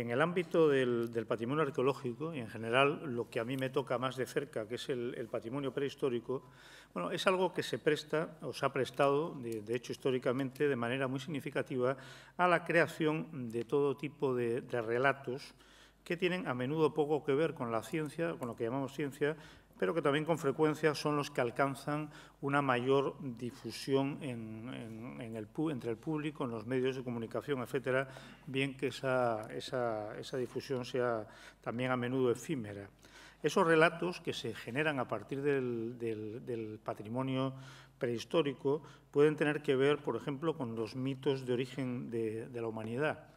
En el ámbito del, patrimonio arqueológico y en general lo que a mí me toca más de cerca, que es el, patrimonio prehistórico, bueno, es algo que se presta o se ha prestado, de, hecho históricamente, de manera muy significativa a la creación de todo tipo de relatos que tienen a menudo poco que ver con la ciencia, con lo que llamamos ciencia, pero que también con frecuencia son los que alcanzan una mayor difusión entre el público, en los medios de comunicación, etcétera, bien que esa, difusión sea también a menudo efímera. Esos relatos que se generan a partir del, patrimonio prehistórico pueden tener que ver, por ejemplo, con los mitos de origen de la humanidad.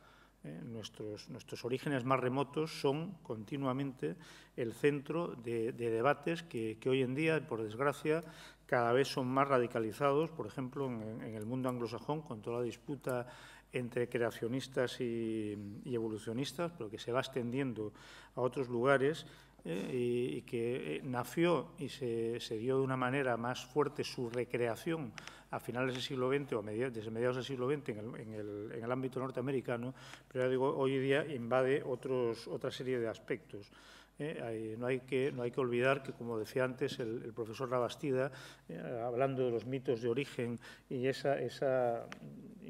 Eh, nuestros, nuestros, orígenes más remotos son continuamente el centro de, debates que, hoy en día, por desgracia, cada vez son más radicalizados, por ejemplo, en, el mundo anglosajón, con toda la disputa entre creacionistas y, evolucionistas, pero que se va extendiendo a otros lugares eh, y, que eh, nació y se, se, dio de una manera más fuerte su recreación a finales del siglo XX o desde mediados del siglo XX en el, ámbito norteamericano, pero digo, hoy día invade otros, otra serie de aspectos. ¿eh? no, hay que, no hay que olvidar que, como decía antes el, profesor Rabastida, eh, hablando de los mitos de origen y esa, esa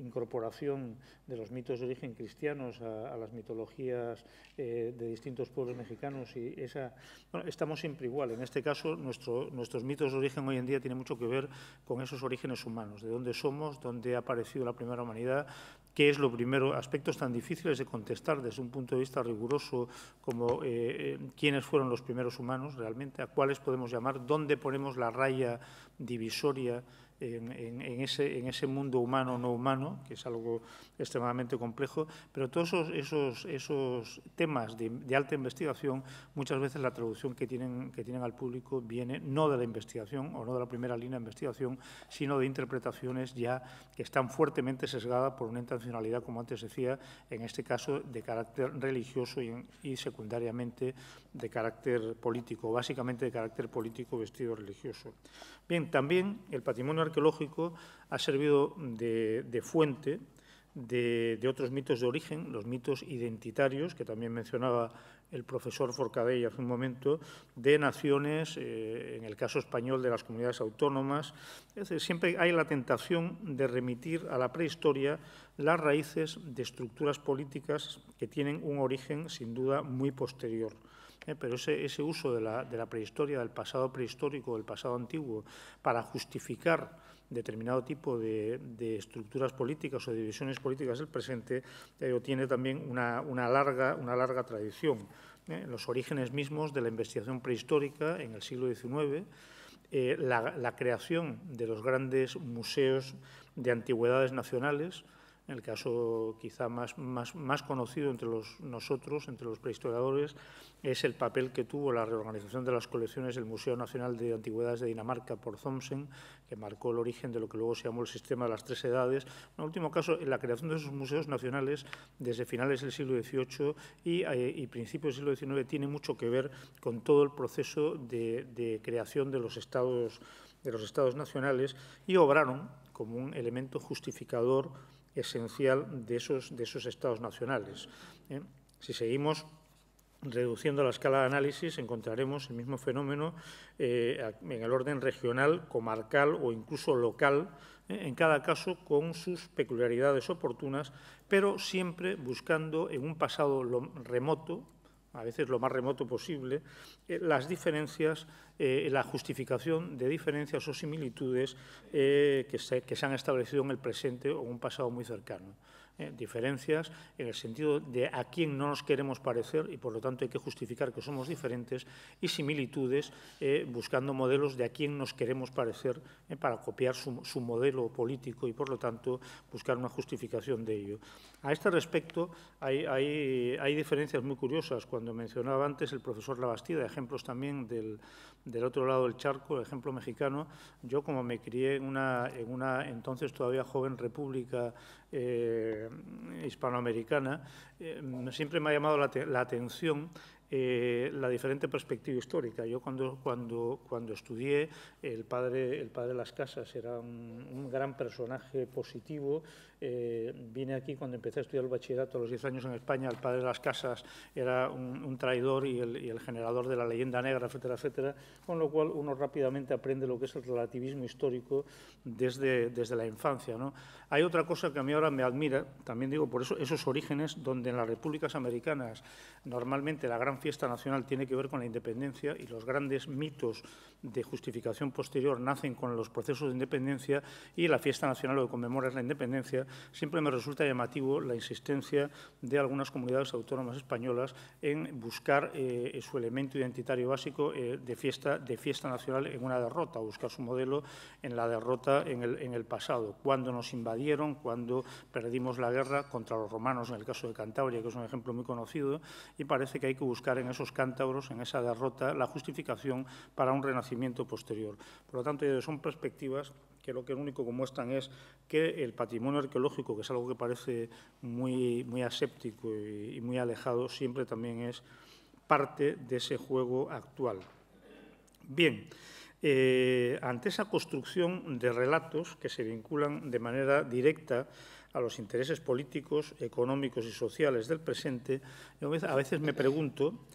incorporación de los mitos de origen cristianos a, las mitologías eh, de distintos pueblos mexicanos, y esa, estamos siempre igual. En este caso, nuestro, nuestros mitos de origen hoy en día tienen mucho que ver con esos orígenes humanos, de dónde somos, dónde ha aparecido la primera humanidad, qué es lo primero, aspectos tan difíciles de contestar desde un punto de vista riguroso como eh, eh, quiénes fueron los primeros humanos realmente, a cuáles podemos llamar, dónde ponemos la raya divisoria en, ese, en, ese, mundo humano no humano, que es algo extremadamente complejo, pero todos esos, esos, temas de, alta investigación, muchas veces la traducción que tienen, que tienen al público viene no de la investigación o no de la primera línea de investigación, sino de interpretaciones ya que están fuertemente sesgadas por una intencionalidad, como antes decía, en este caso de carácter religioso y, y secundariamente de carácter político, básicamente de carácter político vestido religioso. Bien, también el patrimonio arqueológico ha servido de, fuente de, otros mitos de origen, los mitos identitarios, que también mencionaba el profesor Forcadell hace un momento, de naciones, eh, en el caso español de las comunidades autónomas. siempre hay la tentación de remitir a la prehistoria las raíces de estructuras políticas que tienen un origen, sin duda, muy posterior. Eh, pero ese, uso de la, prehistoria, del pasado prehistórico, del pasado antiguo, para justificar determinado tipo de, estructuras políticas o divisiones políticas del presente, eh, tiene también una, larga, tradición. Eh, los orígenes mismos de la investigación prehistórica en el siglo XIX, la, creación de los grandes museos de antigüedades nacionales, en el caso quizá más, conocido entre nosotros, entre los prehistoriadores, es el papel que tuvo la reorganización de las colecciones del Museo Nacional de Antigüedades de Dinamarca por Thomsen, que marcó el origen de lo que luego se llamó el sistema de las tres edades. En último caso, en la creación de esos museos nacionales desde finales del siglo XVIII eh, y, principios del siglo XIX tiene mucho que ver con todo el proceso de, de creación de los estados de los estados nacionales y obraron como un elemento justificador esencial de esos, de esos estados nacionales. ¿eh? Si seguimos reduciendo la escala de análisis, encontraremos el mismo fenómeno eh, en el orden regional, comarcal o incluso local, ¿eh? en cada caso con sus peculiaridades oportunas, pero siempre buscando en un pasado remoto, a veces lo más remoto posible, eh, las diferencias, eh, la justificación de diferencias o similitudes eh, que, se, que se han establecido en el presente o en un pasado muy cercano. ¿Eh? diferencias en el sentido de a quién no nos queremos parecer y por lo tanto hay que justificar que somos diferentes y similitudes eh, buscando modelos de a quién nos queremos parecer ¿eh? para copiar su, modelo político y por lo tanto buscar una justificación de ello. A este respecto hay, hay, diferencias muy curiosas. Cuando mencionaba antes el profesor Labastida, ejemplos también del, del otro lado del charco, el ejemplo mexicano, yo como me crié en una, en una entonces todavía joven república hispanoamericana, siempre me ha llamado la atención eh, la diferente perspectiva histórica. Yo cuando, cuando, cuando estudié, el padre, el padre de las casas era un, gran personaje positivo. Eh, vine aquí cuando empecé a estudiar el bachillerato a los 10 años en España, el padre de las casas era un, traidor y el, y el, generador de la leyenda negra, etcétera, etcétera, con lo cual uno rápidamente aprende lo que es el relativismo histórico desde, desde la infancia. ¿no? Hay otra cosa que a mí ahora me admira, también digo por eso, esos orígenes donde en las repúblicas americanas normalmente la gran fiesta nacional tiene que ver con la independencia y los grandes mitos de justificación posterior nacen con los procesos de independencia y la fiesta nacional lo que conmemora es la independencia, siempre me resulta llamativo la insistencia de algunas comunidades autónomas españolas en buscar eh, su elemento identitario básico eh, de, fiesta, de fiesta nacional en una derrota, buscar su modelo en la derrota en el, en el pasado, cuando nos invadieron, cuando perdimos la guerra contra los romanos, en el caso de Cantabria, que es un ejemplo muy conocido, y parece que hay que buscar en esos cántabros, en esa derrota, la justificación para un renacimiento posterior. Por lo tanto, son perspectivas que lo que único que muestran es que el patrimonio arqueológico, que es algo que parece muy, muy aséptico y, muy alejado, siempre también es parte de ese juego actual. Bien, eh, ante esa construcción de relatos que se vinculan de manera directa a los intereses políticos, económicos y sociales del presente, a veces me pregunto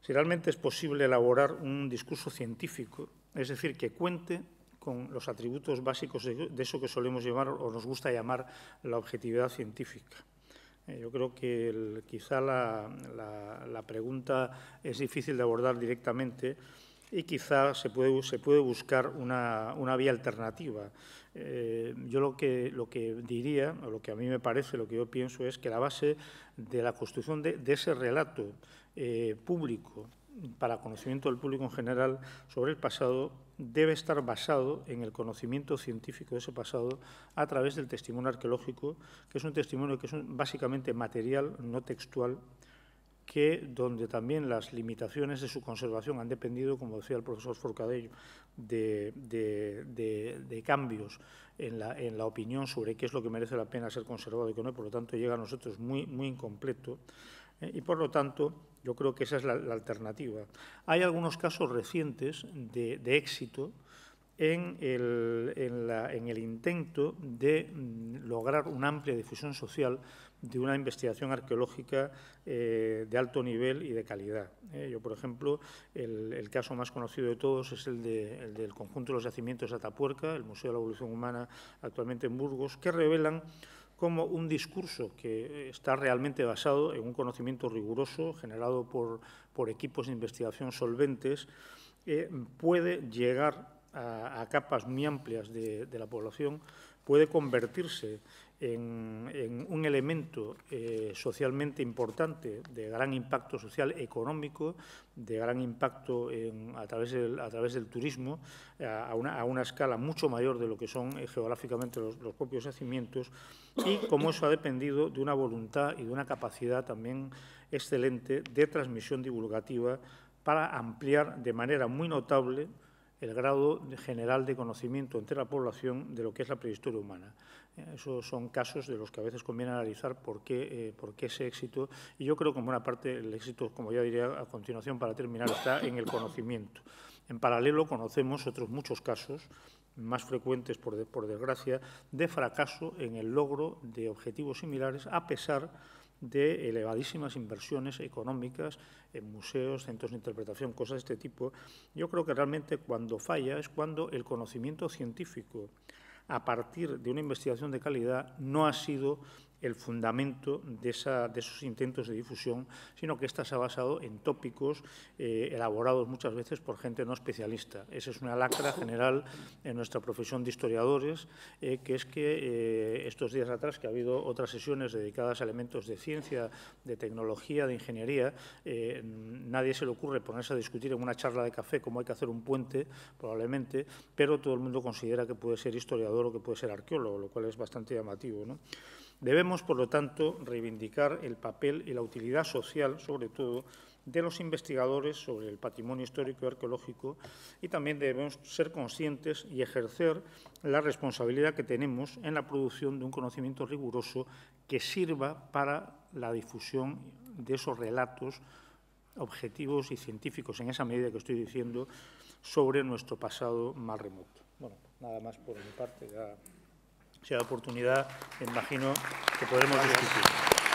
si realmente es posible elaborar un discurso científico, es decir, que cuente con los atributos básicos de eso que solemos llamar o nos gusta llamar la objetividad científica. Eh, yo creo que quizá la, pregunta es difícil de abordar directamente y quizá se puede, buscar una, vía alternativa. Eh, yo lo que, lo que diría, o lo que a mí me parece, lo que yo pienso es que la base de la construcción de ese relato eh, público, para conocimiento del público en general sobre el pasado, debe estar basado en el conocimiento científico de ese pasado a través del testimonio arqueológico, que es un testimonio que es básicamente material, no textual, que donde también las limitaciones de su conservación han dependido, como decía el profesor Forcadello, de, cambios en la, opinión sobre qué es lo que merece la pena ser conservado y qué no, por lo tanto llega a nosotros muy, muy incompleto. ¿eh? y, por lo tanto, yo creo que esa es la, alternativa. Hay algunos casos recientes de, éxito en el, intento de mm, lograr una amplia difusión social de una investigación arqueológica eh, de alto nivel y de calidad. ¿eh? yo, por ejemplo, el, caso más conocido de todos es el, el, del conjunto de los yacimientos de Atapuerca, el Museo de la Evolución Humana actualmente en Burgos, que revelan como un discurso que está realmente basado en un conocimiento riguroso generado por, equipos de investigación solventes, eh, puede llegar a, capas muy amplias de, la población, puede convertirse en, un elemento eh, socialmente importante, de gran impacto social económico, de gran impacto a, través del, turismo, a una, escala mucho mayor de lo que son eh, geográficamente los, propios yacimientos, y cómo eso ha dependido de una voluntad y de una capacidad también excelente de transmisión divulgativa para ampliar de manera muy notable el grado general de conocimiento entre la población de lo que es la prehistoria humana. Eh, esos son casos de los que a veces conviene analizar por qué, eh, por qué ese éxito, y yo creo que en buena parte el éxito, como ya diría a continuación para terminar, está en el conocimiento. En paralelo conocemos otros muchos casos, más frecuentes por, por desgracia, de fracaso en el logro de objetivos similares, a pesar de elevadísimas inversiones económicas en museos, centros de interpretación, cosas de este tipo. Yo creo que realmente cuando falla es cuando el conocimiento científico a partir de una investigación de calidad no ha sido el fundamento de, esos intentos de difusión, sino que ésta se ha basado en tópicos eh, elaborados muchas veces por gente no especialista. Esa es una lacra general en nuestra profesión de historiadores, eh, que es que eh, estos días atrás, que ha habido otras sesiones dedicadas a elementos de ciencia, de tecnología, de ingeniería, nadie se le ocurre ponerse a discutir en una charla de café cómo hay que hacer un puente, probablemente, pero todo el mundo considera que puede ser historiador o que puede ser arqueólogo, lo cual es bastante llamativo. ¿no? Debemos, por lo tanto, reivindicar el papel y la utilidad social, sobre todo, de los investigadores sobre el patrimonio histórico y arqueológico y también debemos ser conscientes y ejercer la responsabilidad que tenemos en la producción de un conocimiento riguroso que sirva para la difusión de esos relatos objetivos y científicos, en esa medida que estoy diciendo, sobre nuestro pasado más remoto. Bueno, nada más por mi parte. Ya, hay oportunidad, imagino que podremos discutir.